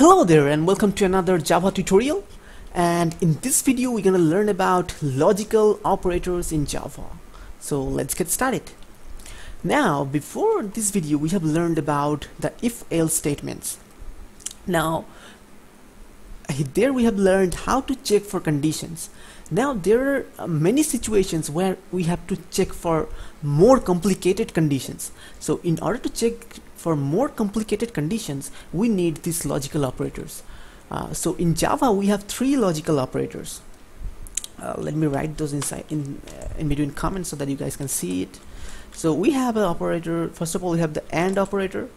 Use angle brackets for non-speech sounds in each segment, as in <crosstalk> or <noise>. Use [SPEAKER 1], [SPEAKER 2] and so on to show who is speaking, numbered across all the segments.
[SPEAKER 1] Hello there and welcome to another Java tutorial and in this video we're going to learn about logical operators in Java. So let's get started. Now before this video we have learned about the if-else statements. Now there we have learned how to check for conditions. Now there are uh, many situations where we have to check for more complicated conditions. So in order to check for more complicated conditions we need these logical operators. Uh, so in Java we have three logical operators. Uh, let me write those inside in uh, in between comments so that you guys can see it. So we have an operator first of all we have the AND operator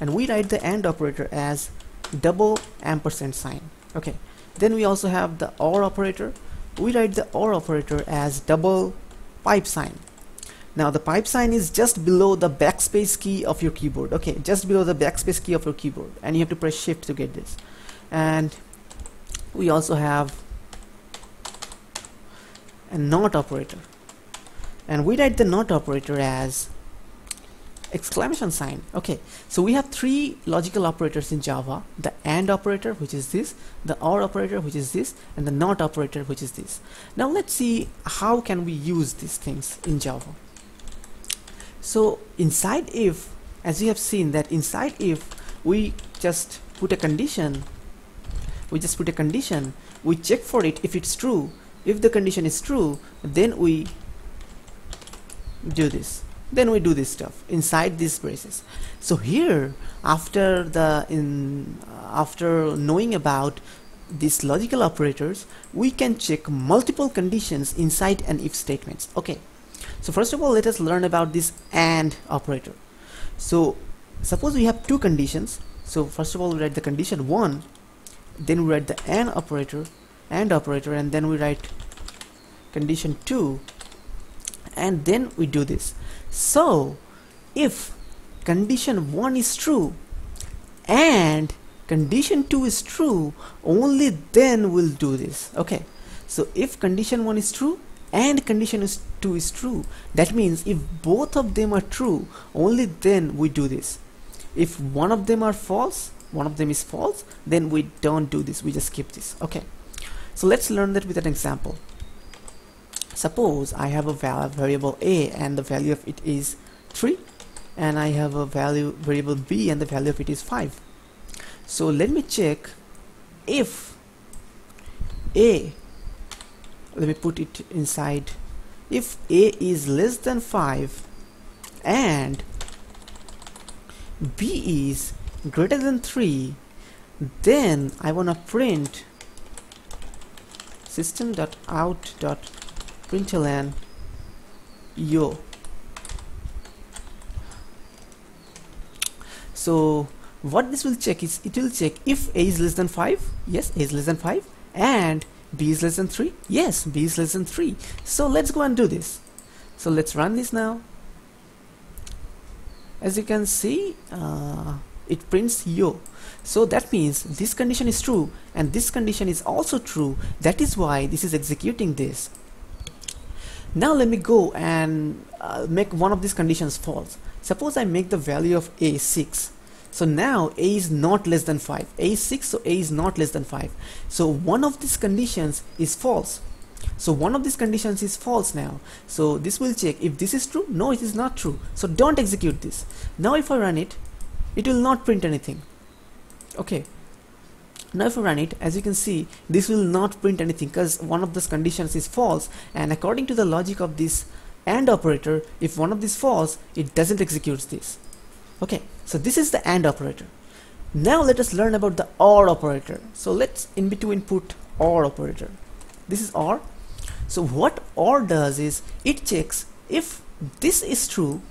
[SPEAKER 1] and we write the AND operator as double ampersand sign. Okay. Then we also have the OR operator we write the OR operator as double pipe sign. Now the pipe sign is just below the backspace key of your keyboard. Okay just below the backspace key of your keyboard. And you have to press shift to get this. And we also have a not operator. And we write the not operator as exclamation sign. Okay so we have three logical operators in Java. The AND operator which is this. The OR operator which is this. And the NOT operator which is this. Now let's see how can we use these things in Java. So inside if as you have seen that inside if we just put a condition. We just put a condition. We check for it if it's true. If the condition is true then we do this then we do this stuff inside these braces. So here after the in uh, after knowing about these logical operators we can check multiple conditions inside an if statements. Okay. So first of all let us learn about this AND operator. So suppose we have two conditions. So first of all we write the condition 1 then we write the AND operator AND operator and then we write condition 2 and then we do this. So if condition 1 is true and condition 2 is true only then we'll do this. Okay. So if condition 1 is true and condition is 2 is true that means if both of them are true only then we do this. If one of them are false one of them is false then we don't do this. We just skip this. Okay. So let's learn that with an example suppose I have a variable a and the value of it is 3 and I have a value variable b and the value of it is 5 so let me check if a let me put it inside if a is less than 5 and b is greater than 3 then I want to print system.out.println yo. So what this will check is it will check if a is less than 5 yes a is less than 5 and b is less than 3 yes b is less than 3 so let's go and do this. So let's run this now. As you can see uh, it prints yo. So that means this condition is true and this condition is also true. That is why this is executing this now let me go and uh, make one of these conditions false. Suppose I make the value of a 6 so now a is not less than 5 a is 6 so a is not less than 5 so one of these conditions is false. So one of these conditions is false now. So this will check if this is true. No it is not true. So don't execute this. Now if I run it it will not print anything. Okay now if I run it as you can see this will not print anything because one of those conditions is false. And according to the logic of this AND operator if one of these false it doesn't execute this. Okay so this is the AND operator. Now let us learn about the OR operator. So let's in between put OR operator. This is OR. So what OR does is it checks if this is true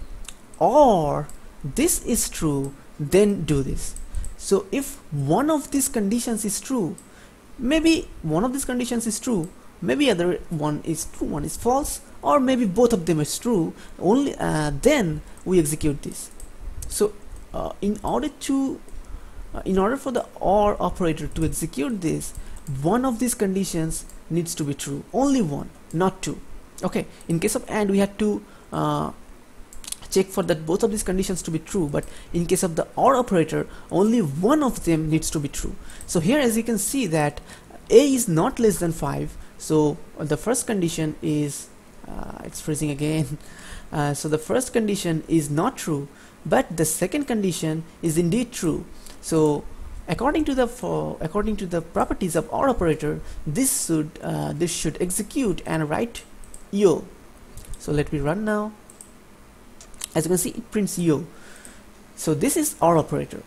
[SPEAKER 1] or this is true then do this so if one of these conditions is true maybe one of these conditions is true maybe other one is true one is false or maybe both of them is true only uh, then we execute this. So uh, in order to uh, in order for the OR operator to execute this one of these conditions needs to be true. Only one not two. Okay in case of AND we had to uh, check for that both of these conditions to be true but in case of the OR operator only one of them needs to be true. So here as you can see that a is not less than 5 so the first condition is uh, it's freezing again. <laughs> Uh, so the first condition is not true but the second condition is indeed true. So according to the for according to the properties of OR operator this should uh, this should execute and write yo so let me run now as you can see it prints yo so this is OR operator.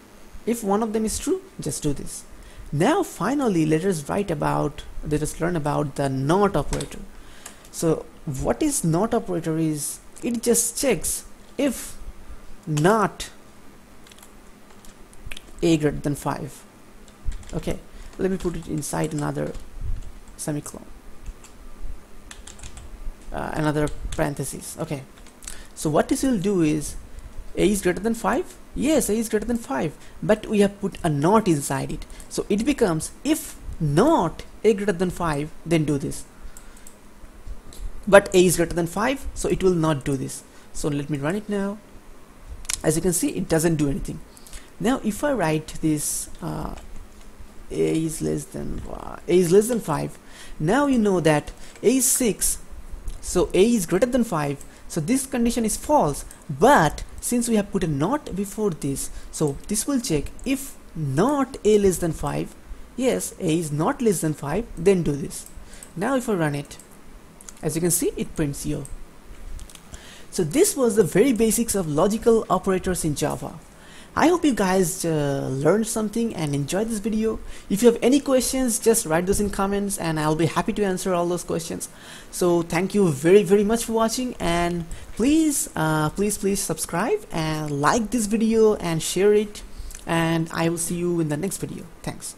[SPEAKER 1] If one of them is true just do this. Now finally let us write about let us learn about the NOT operator. So what is NOT operator is it just checks if not a greater than 5 okay let me put it inside another semicolon. Uh, another parenthesis. Okay so what this will do is a is greater than 5 yes a is greater than 5 but we have put a not inside it. So it becomes if not a greater than 5 then do this. But a is greater than 5 so it will not do this. So let me run it now. As you can see it doesn't do anything. Now if I write this uh, a is less than uh, a is less than 5 now you know that a is 6 so a is greater than 5 so this condition is false. But since we have put a not before this so this will check if not a less than 5 yes a is not less than 5 then do this. Now if I run it as you can see it prints yo so this was the very basics of logical operators in Java I hope you guys uh, learned something and enjoyed this video. If you have any questions, just write those in comments and I'll be happy to answer all those questions. So thank you very, very much for watching and please, uh, please, please subscribe and like this video and share it and I will see you in the next video. Thanks.